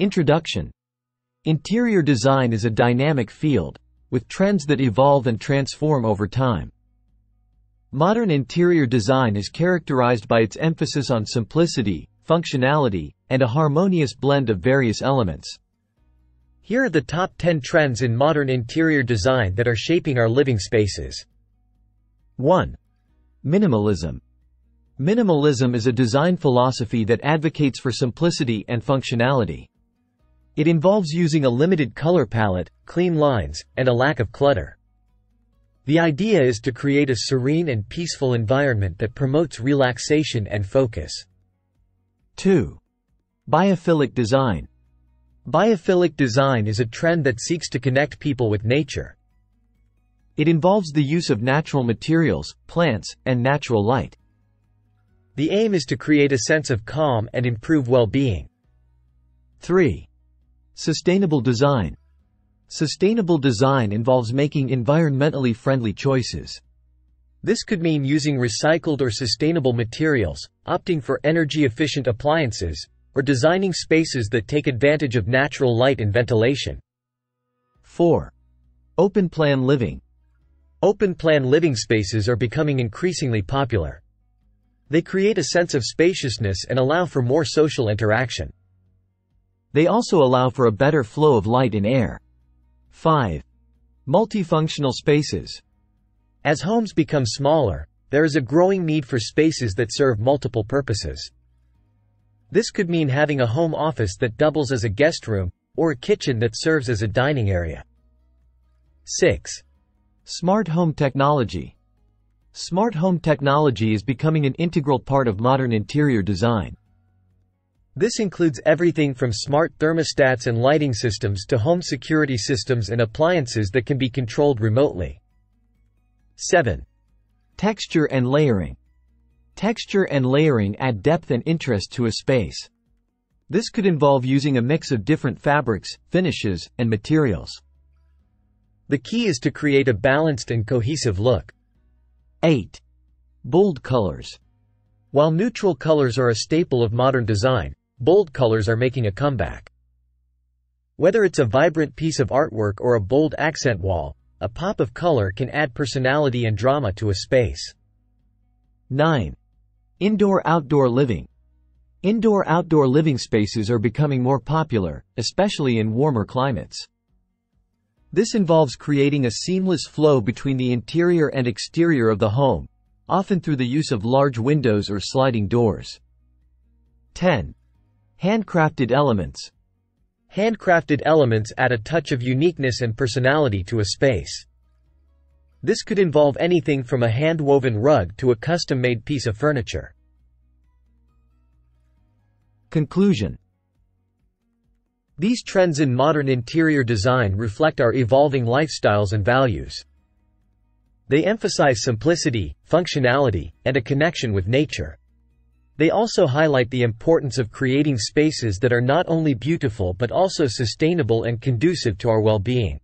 Introduction Interior design is a dynamic field, with trends that evolve and transform over time. Modern interior design is characterized by its emphasis on simplicity, functionality, and a harmonious blend of various elements. Here are the top 10 trends in modern interior design that are shaping our living spaces. 1. Minimalism. Minimalism is a design philosophy that advocates for simplicity and functionality. It involves using a limited color palette, clean lines, and a lack of clutter. The idea is to create a serene and peaceful environment that promotes relaxation and focus. 2. Biophilic design. Biophilic design is a trend that seeks to connect people with nature. It involves the use of natural materials, plants, and natural light. The aim is to create a sense of calm and improve well-being. 3. Sustainable design. Sustainable design involves making environmentally friendly choices. This could mean using recycled or sustainable materials, opting for energy-efficient appliances, or designing spaces that take advantage of natural light and ventilation. 4. Open plan living. Open plan living spaces are becoming increasingly popular. They create a sense of spaciousness and allow for more social interaction. They also allow for a better flow of light and air. 5. Multifunctional spaces. As homes become smaller, there is a growing need for spaces that serve multiple purposes. This could mean having a home office that doubles as a guest room, or a kitchen that serves as a dining area. 6. Smart home technology. Smart home technology is becoming an integral part of modern interior design. This includes everything from smart thermostats and lighting systems to home security systems and appliances that can be controlled remotely. 7. Texture and layering. Texture and layering add depth and interest to a space. This could involve using a mix of different fabrics, finishes, and materials. The key is to create a balanced and cohesive look. 8. Bold colors. While neutral colors are a staple of modern design, bold colors are making a comeback. Whether it's a vibrant piece of artwork or a bold accent wall, a pop of color can add personality and drama to a space. 9. Indoor-outdoor living. Indoor-outdoor living spaces are becoming more popular, especially in warmer climates. This involves creating a seamless flow between the interior and exterior of the home, often through the use of large windows or sliding doors. 10. Handcrafted elements. Handcrafted elements add a touch of uniqueness and personality to a space. This could involve anything from a hand-woven rug to a custom-made piece of furniture. Conclusion These trends in modern interior design reflect our evolving lifestyles and values. They emphasize simplicity, functionality, and a connection with nature. They also highlight the importance of creating spaces that are not only beautiful but also sustainable and conducive to our well-being.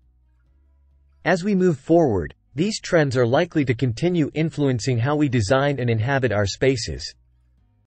As we move forward, these trends are likely to continue influencing how we design and inhabit our spaces.